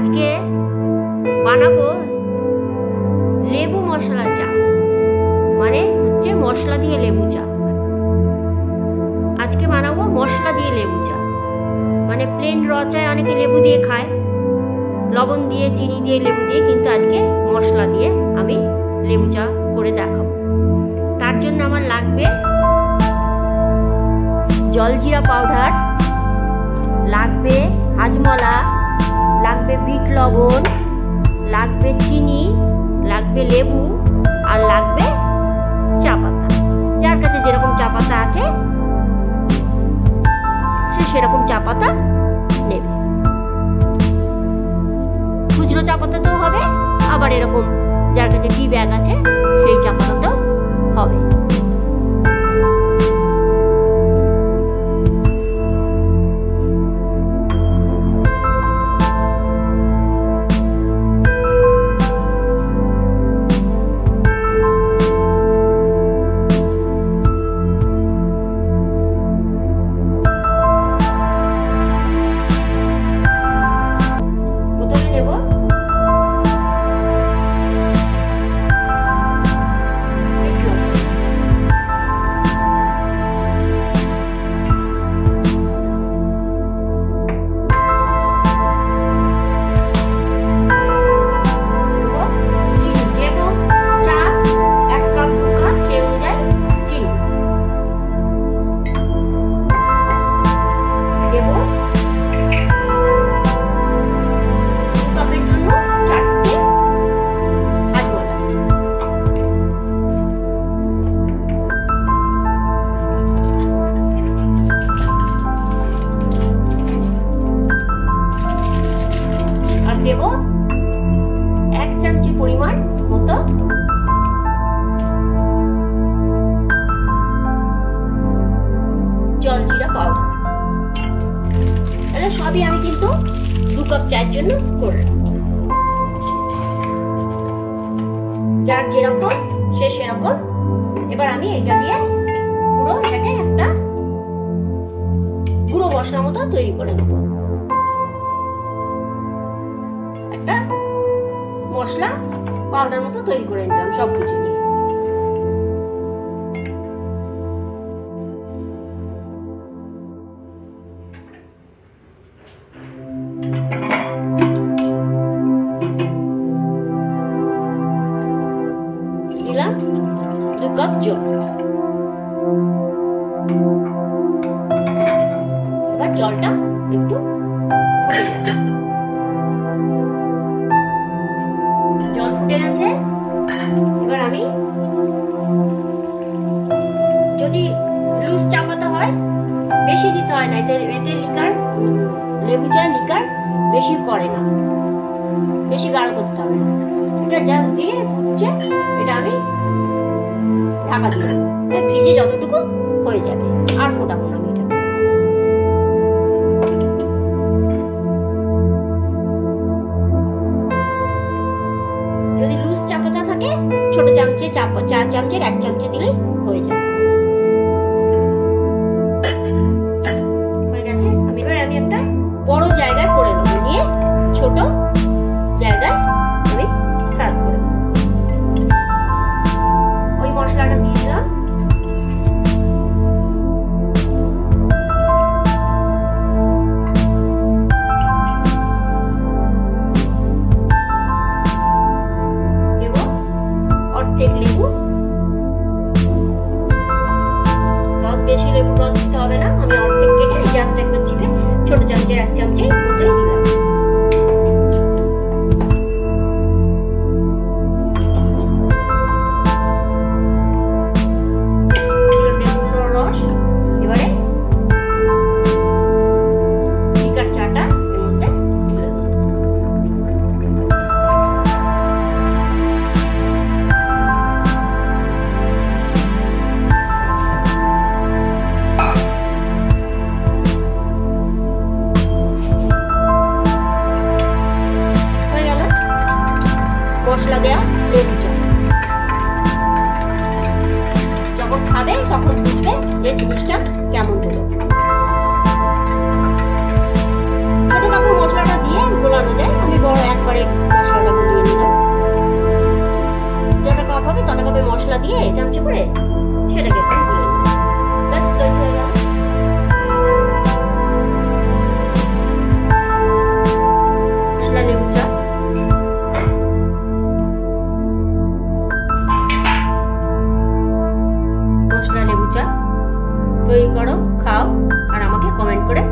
আজকে বানাবো লেবু মশলা চা। মানে হচ্ছে মশলা দিয়ে লেবু চা। আজকে বানাবো মশলা দিয়ে লেবু চা। মানে প্লেন র চায় অনেকে লেবু দিয়ে খায়। লবণ দিয়ে, চিনি দিয়ে লেবু দিয়ে কিন্তু আজকে মশলা দিয়ে আমি লেবু চা করে দেখাবো। তার জন্য আমার লাগবে জলজিরা পাউডার, লাগবে হাজমলা লাগবে বিট লবণ, লাগবে চিনি, লাগবে লেবু আর লাগবে চা পাতা। যার কাছে যেরকম চা পাতা আছে, সে সেরকম চা পাতা নেবে। খুচরো চা পাতাতেও হবে, আবার এরকম যার কাছে টি ব্যাগ আছে, সেই চা পাতাতেও হবে। কাপ চায়ের জন্য করলাম যার যেরকম, সে সেরকম। এবার আমি এটা দিয়ে পুরো এটাকে একটা গুঁড়ো মশলা মতো তৈরি করে নেব। একটা মশলা পাউডার মতো তৈরি করে নিলাম সব কিছু দিয়ে। জলটা একটু জল ফুটে গেছে। এবার আমি যদি লুজ চা পাতা হয়, বেশি দিতে হয় না, এতে এতে লিকার, লেবু চা লিকার বেশি করে না। বেশি গাঢ় করতে হবে। এটা যা দিয়ে ফুটছে, এটা আমি ঢাকা দিয়ে ভিজে যতটুকু হয়ে যাবে, আর ফোটাবো না। চাপ চার চামচের এক চামচে দিলেই হয়ে যাবে। হয়ে গেছে? এবার আমি একটা বড় মশলা দেওয়া লেবু চা যখন খাবে তখন বুঝবে এই জিনিসটা কেমন। তৈরি করো খাও আর আমাকে কমেন্ট করে